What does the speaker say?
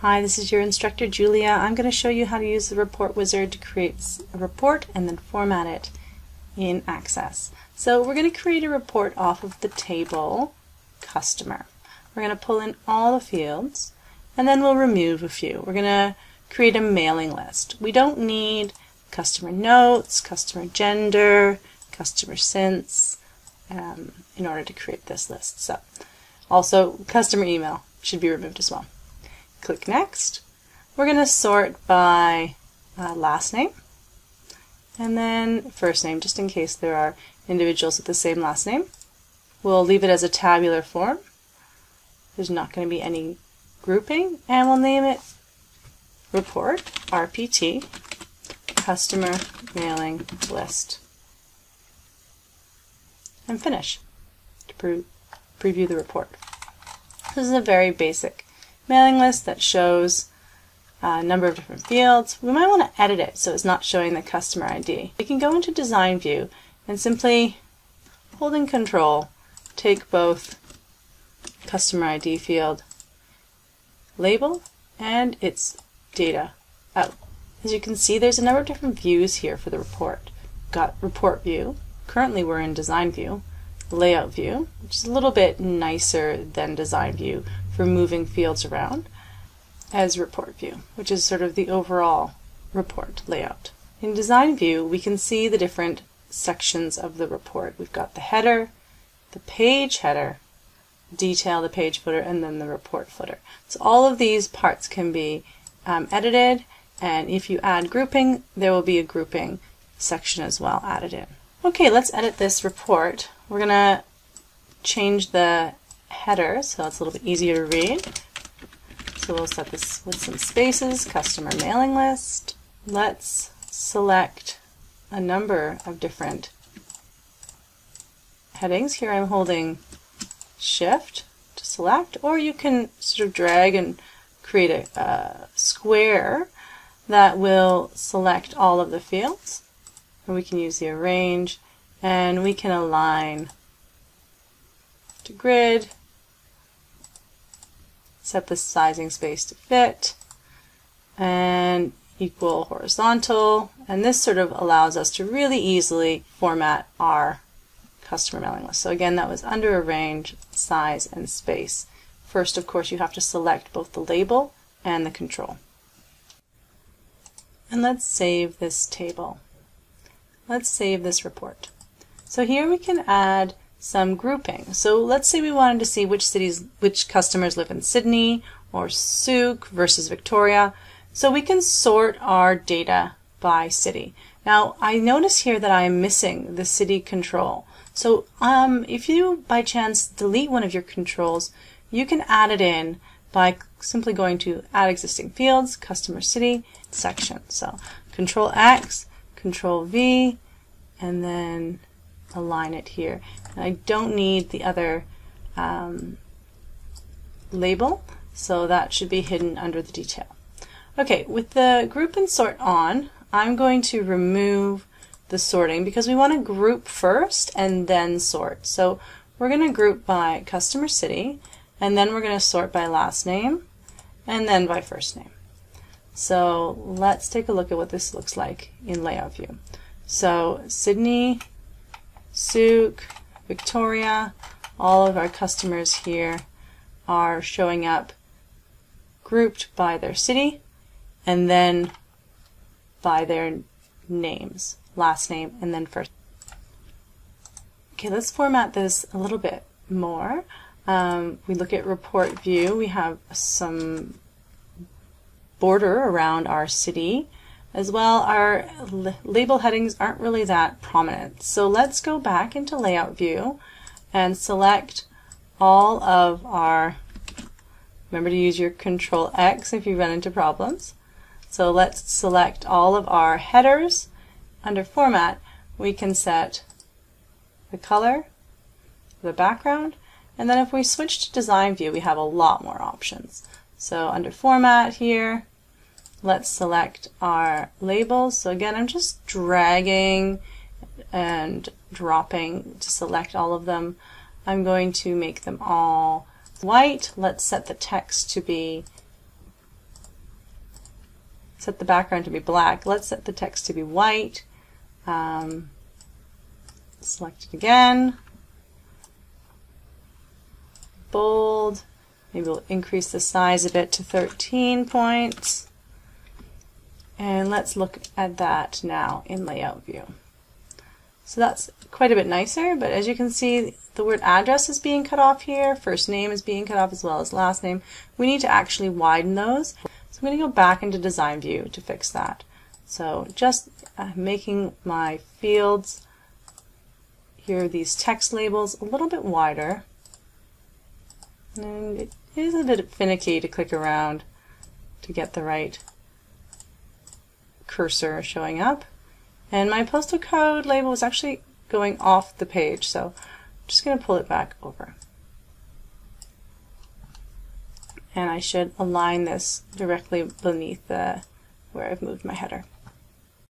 Hi, this is your instructor Julia. I'm going to show you how to use the report wizard to create a report and then format it in Access. So we're going to create a report off of the table customer. We're going to pull in all the fields and then we'll remove a few. We're going to create a mailing list. We don't need customer notes, customer gender, customer since um, in order to create this list. So also customer email should be removed as well. Click Next. We're going to sort by uh, last name and then first name, just in case there are individuals with the same last name. We'll leave it as a tabular form. There's not going to be any grouping, and we'll name it Report RPT Customer Mailing List. And finish to pre preview the report. This is a very basic mailing list that shows a number of different fields. We might want to edit it so it's not showing the customer ID. We can go into design view and simply holding control take both customer ID field label and its data out. As you can see there's a number of different views here for the report. Got report view, currently we're in design view, layout view, which is a little bit nicer than design view for moving fields around, as report view, which is sort of the overall report layout. In design view, we can see the different sections of the report. We've got the header, the page header, detail, the page footer, and then the report footer. So all of these parts can be um, edited, and if you add grouping, there will be a grouping section as well added in. Okay, let's edit this report. We're going to change the header so it's a little bit easier to read. So we'll set this with some spaces, customer mailing list. Let's select a number of different headings. Here I'm holding shift to select, or you can sort of drag and create a, square that will select all of the fields. And we can use the arrange and we can align to grid, set the sizing space to fit, and equal horizontal, and this sort of allows us to really easily format our customer mailing list. So again, that was under arrange, size, and space. First, of course, you have to select both the label and the control. And let's save this table. Let's save this report. So here we can add some grouping. So let's say we wanted to see which cities, which customers live in Sidney or Sooke versus Victoria. So we can sort our data by city. Now I notice here that I am missing the city control. So um, if you by chance delete one of your controls, you can add it in by simply going to add existing fields, customer city, section. So control X, control V, and then align it here. And I don't need the other um, label, so that should be hidden under the detail. Okay, with the group and sort on, I'm going to remove the sorting because we want to group first and then sort. So we're going to group by customer city, and then we're going to sort by last name, and then by first name. So let's take a look at what this looks like in layout view. So Sidney Sooke, Victoria, all of our customers here are showing up grouped by their city and then by their names, last name, and then first. Okay, let's format this a little bit more. Um, we look at report view. We have some border around our city as well, our label headings aren't really that prominent. So let's go back into layout view and select all of our, remember to use your control X if you run into problems. So let's select all of our headers. Under format, we can set the color, the background, and then if we switch to design view, we have a lot more options. So under format here, Let's select our labels. So again, I'm just dragging and dropping to select all of them. I'm going to make them all white. Let's set the text to be set the background to be black. Let's set the text to be white. Um, select it again. Bold. Maybe we'll increase the size a bit to 13 points. And let's look at that now in layout view. So that's quite a bit nicer, but as you can see, the word address is being cut off here, first name is being cut off as well as last name. We need to actually widen those. So I'm going to go back into design view to fix that. So just uh, making my fields here, these text labels, a little bit wider. And it is a bit finicky to click around to get the right cursor showing up. And my postal code label is actually going off the page, so I'm just going to pull it back over. And I should align this directly beneath the, where I've moved my header.